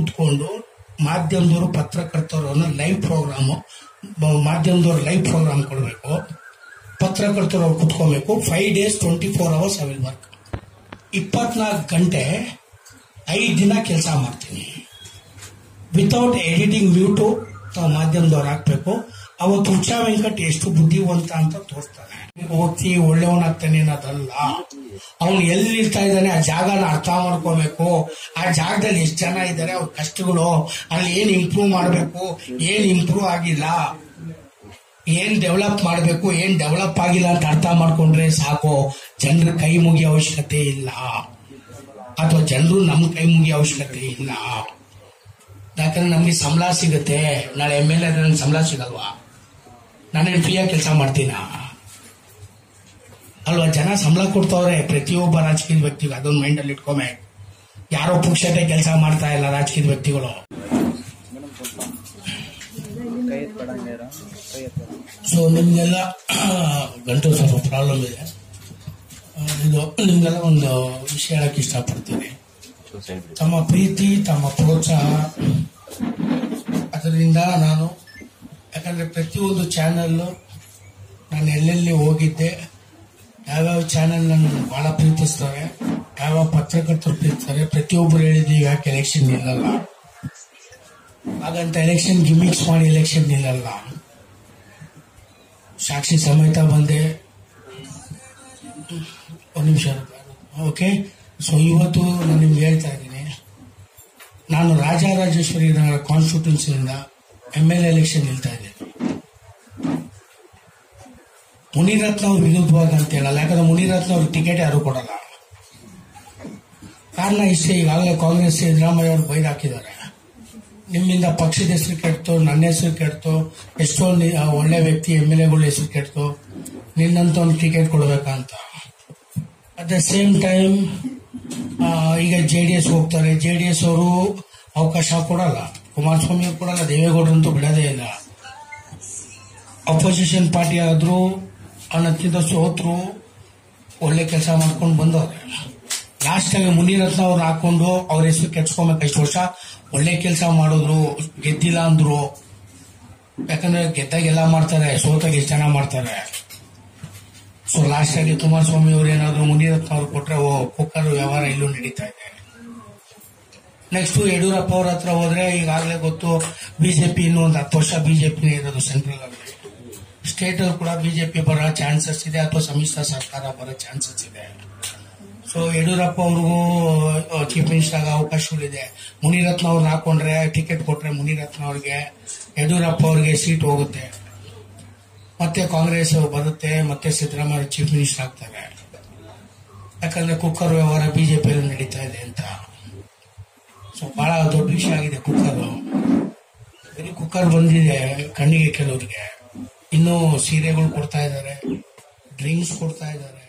ಕುತ್ಕೊಂಡು ಮಾಧ್ಯಮದವರು ಪತ್ರಕರ್ತರನ್ನ ಲೈವ್ ಪ್ರೋಗ್ರಾಮ್ ಮಾಧ್ಯಮದವರು ಲೈವ್ ಪ್ರೋಗ್ರಾಮ್ ಕೊಡಬೇಕು. ಪತ್ರಕರ್ತರು ಅವ್ರು ಕುತ್ಕೋಬೇಕು. Five days twenty four hours I will work ಇಪ್ಪತ್ನಾಲ್ಕು ಗಂಟೆ, ಐದು ದಿನ ಕೆಲಸ ಮಾಡ್ತೀನಿ. ವಿತೌಟ್ ಎಡಿಟಿಂಗ್ ಮ್ಯೂಟು ಮಾಧ್ಯಮದವ್ರು ಹಾಕ್ಬೇಕು. ಅವತ್ತು ಉಚ್ಚಾ ವೆಂಕಟ್ ಎಷ್ಟು ಬುದ್ಧಿವಂತ ಅಂತ ತೋರಿಸ್ತಾನೆ ಓದ್ತಿ ಒಳ್ಳೆಯವನಾಗ್ತಾನೆ ಅನ್ನೋದಲ್ಲ. ಅವನು ಎಲ್ಲಿ ಇರ್ತಾ ಇದ್ದಾನೆ, ಆ ಜಾಗನ ಅರ್ಥ ಮಾಡ್ಕೋಬೇಕು. ಆ ಜಾಗದಲ್ಲಿ ಎಷ್ಟು ಜನ ಇದ್ದಾರೆ ಅವ್ರ ಕಷ್ಟಗಳು, ಅಲ್ಲಿ ಏನ್ ಇಂಪ್ರೂವ್ ಮಾಡಬೇಕು, ಏನ್ ಇಂಪ್ರೂವ್ ಆಗಿಲ್ಲ, ಏನ್ ಡೆವಲಪ್ ಮಾಡಬೇಕು, ಏನ್ ಡೆವಲಪ್ ಆಗಿಲ್ಲ ಅಂತ ಅರ್ಥ ಮಾಡ್ಕೊಂಡ್ರೆ ಸಾಕು. ಜನರ ಕೈ ಮುಗಿಯೋ ಅವಶ್ಯಕತೆ ಇಲ್ಲ. ಅಥವಾ ಜನರು ನಮ್ಮ ಕೈ ಮುಗಿಯೋ ಅವಶ್ಯಕತೆ ಇಲ್ಲ. ಯಾಕಂದ್ರೆ ನಮ್ಗೆ ಸಂಬಳ ಸಿಗುತ್ತೆ. ನಾಳೆ ಎಂ ಎಲ್ ಎ ನನ್ ಸಂಬಳ ಸಿಗಲ್ವಾ? ನಾನೇನು ಫ್ರೀಯಾಗಿ ಕೆಲಸ ಮಾಡ್ತೀನ? ಅಲ್ವಾ? ಜನ ಸಂಬಳ ಕೊಡ್ತಾವ್ರೆ. ಪ್ರತಿಯೊಬ್ಬ ರಾಜಕೀಯ ವ್ಯಕ್ತಿಗೂ ಅದೊಂದು ಮೈಂಡಲ್ಲಿ ಇಟ್ಕೊಮೆ ಯಾರೋ ಪುಕ್ಷತೆ ಕೆಲಸ ಮಾಡ್ತಾ ಇಲ್ಲ ರಾಜಕೀಯ ವ್ಯಕ್ತಿಗಳು. ಸೊ ನಿಮ್ಗೆಲ್ಲ, ಗಂಟು ಸ್ವಲ್ಪ ಪ್ರಾಬ್ಲಮ್ ಇದೆ. ಇದು, ನಿಮ್ಗೆಲ್ಲ ಒಂದು ವಿಷಯ ಹೇಳಕ್ ಇಷ್ಟಪಡ್ತೀನಿ. ತಮ್ಮ ಪ್ರೀತಿ, ತಮ್ಮ ಪ್ರೋತ್ಸಾಹ. ಅದರಿಂದ ನಾನು, ಯಾಕಂದ್ರೆ ಪ್ರತಿಯೊಂದು ಚಾನಲ್ ನಾನು ಎಲ್ಲೆಲ್ಲಿ ಹೋಗಿದ್ದೆ, ಯಾವ್ಯಾವ ಚಾನೆಲ್ ನನ್ನ ಬಹಳ ಪ್ರೀತಿಸ್ತಾರೆ ಯಾವ್ಯಾವ ಪತ್ರಕರ್ತರು ಪ್ರೀತಿಸ್ತಾರೆ, ಪ್ರತಿಯೊಬ್ಬರು ಹೇಳಿದ್ದೀವಿ ಯಾಕೆ ಎಲೆಕ್ಷನ್ ನಿಲ್ಲಲ್ಲ. ಹಾಗಂತ ಎಲೆಕ್ಷನ್ ಗಿಮಿಕ್ಸ್ ಮಾಡಿ ಎಲೆಕ್ಷನ್ ನಿಲ್ಲಲ್ಲ. ಸಾಕ್ಷಿ ಸಮೇತ ಬಂದೆ. ಒಂದು ನಿಮಿಷ ಓಕೆ ಸೊ ಇವತ್ತು ನಾನು ನಿಮ್ಗೆ ರಾಜರಾಜೇಶ್ವರಿ ನಗರ ಕಾನ್ಸ್ಟಿಟ್ಯೂನ್ಸಿಯಿಂದ ಎಂ ಎಲ್ ಎಲೆಕ್ಷನ್ ನಿಲ್ತಾ ಇದೆ. ಮುನಿರತ್ನ ಅವ್ರ ವಿರುದ್ಧವಾಗಿ ಅಂತ ಹೇಳಲ್ಲ, ಯಾಕಂದ್ರೆ ಮುನಿರತ್ನ ಅವ್ರಿಗೆ ಟಿಕೆಟ್ ಯಾರು ಕೊಡಲ್ಲ. ಕಾರಣ ಇಷ್ಟೇ, ಈಗಾಗಲೇ ಕಾಂಗ್ರೆಸ್ ಸಿದ್ದರಾಮಯ್ಯ ಅವರು ಬೈದು ಹಾಕಿದ್ದಾರೆ. ನಿಮ್ಮಿಂದ ಪಕ್ಷದ ಹೆಸರು ಕೆಡ್ತು, ನನ್ನ ಹೆಸರು ಕೆಡ್ತು, ಎಷ್ಟೋ ಒಳ್ಳೆ ವ್ಯಕ್ತಿ ಎಂ ಎಲ್ ಎಗಳ ಹೆಸರು ಕೆಡ್ತು ನಿನ್ನಂತ ಒಂದು ಟಿಕೆಟ್ ಕೊಡಬೇಕಂತ ಅಟ್ ದ ಸೇಮ್ ಟೈಮ್ ಈಗ ಜೆ ಡಿ ಎಸ್ ಹೋಗ್ತಾರೆ. ಜೆ ಡಿ ಎಸ್ ಅವರು ಅವಕಾಶ ಕೊಡಲ್ಲ. ಕುಮಾರಸ್ವಾಮಿ ಅವ್ರು ಕೊಡಲ್ಲ ದೇವೇಗೌಡರಂತೂ ಬಿಡೋದೇ ಇಲ್ಲ. ಅಪೋಸಿಷನ್ ಪಾರ್ಟಿ ಆದರೂ ಅನ್ನತ್ತಿದ್ದ ಸೋತರು, ಒಳ್ಳೆ ಕೆಲಸ ಮಾಡ್ಕೊಂಡು ಬಂದವ್ರೆ. ಲಾಸ್ಟ್ ಟೈಮ್ ಮುನಿರತ್ನ ಅವ್ರು ಹಾಕೊಂಡು ಅವ್ರ ಹೆಸರು ಕೆಡ್ಸ್ಕೊಬೇಕು ಇಷ್ಟು ವರ್ಷ ಒಳ್ಳೆ ಕೆಲಸ ಮಾಡಿದ್ರು, ಗೆದ್ದಿಲ್ಲ ಅಂದ್ರು. ಯಾಕಂದ್ರೆ ಗೆದ್ದಾಗೆಲ್ಲ ಮಾಡ್ತಾರೆ, ಸೋತಾಗ ಎಷ್ಟು ಜನ ಮಾಡ್ತಾರೆ. ಸೊ ಲಾಸ್ಟ್ ಆಗಿ ಕುಮಾರಸ್ವಾಮಿ ಅವ್ರು ಏನಾದ್ರು ಮುನಿರತ್ನ ಅವ್ರು ಕೊಟ್ರೆ ಓ, ಕುಕ್ಕರ್ ವ್ಯವಹಾರ ಇಲ್ಲೂ ನಡೀತಾ ಇದೆ. ನೆಕ್ಸ್ಟ್ ಯಡಿಯೂರಪ್ಪ ಅವ್ರ ಹತ್ರ ಹೋದ್ರೆ ಈಗಾಗಲೇ ಗೊತ್ತು ಬಿಜೆಪಿ ಇನ್ನು ಒಂದು ಹತ್ತು ವರ್ಷ ಬಿಜೆಪಿ ಇರೋದು ಸೆಂಟ್ರಲ್ ಅಲ್ಲಿ ಸ್ಟೇಟ್ ಕೂಡ ಬಿಜೆಪಿ ಬರೋ ಚಾನ್ಸಸ್ ಇದೆ ಅಥವಾ ಸಮ್ಮಿಶ್ರ ಸರ್ಕಾರ ಬರೋ ಚಾನ್ಸಸ್ ಇದೆ. ಸೊ ಯಡಿಯೂರಪ್ಪ ಅವ್ರಿಗೂ ಚೀಫ್ ಮಿನಿಸ್ಟರ್ ಆಗ ಅವಕಾಶಗಳಿದೆ ಮುನಿರತ್ನ ಅವ್ರನ್ನ ಹಾಕೊಂಡ್ರೆ ಟಿಕೆಟ್ ಕೊಟ್ರೆ ಮುನಿರತ್ನ ಅವ್ರಿಗೆ, ಯಡಿಯೂರಪ್ಪ ಅವ್ರಿಗೆ ಸೀಟ್ ಹೋಗುತ್ತೆ. ಮತ್ತೆ ಕಾಂಗ್ರೆಸ್ ಬರುತ್ತೆ, ಮತ್ತೆ ಸಿದ್ದರಾಮಯ್ಯ ಚೀಫ್ ಮಿನಿಸ್ಟರ್ ಆಗ್ತಾರೆ. ಯಾಕಂದ್ರೆ ಕುಕ್ಕರ್ ವ್ಯವಹಾರ ಬಿಜೆಪಿಯಲ್ಲಿ ನಡೀತಾ ಇದೆ ಅಂತ. ಬಹಳ ದೊಡ್ಡ ವಿಷಯ ಆಗಿದೆ ಕುಕ್ಕರ್. ಬರೀ ಕುಕ್ಕರ್ ಬಂದಿದೆ, ಕಣ್ಣಿಗೆ ಕೆಲವ್ರಿಗೆ ಇನ್ನೂ ಸೀರೆಗಳು ಕೊಡ್ತಾ ಇದ್ದಾರೆ ಡ್ರಿಂಕ್ಸ್ ಕೊಡ್ತಾ ಇದ್ದಾರೆ.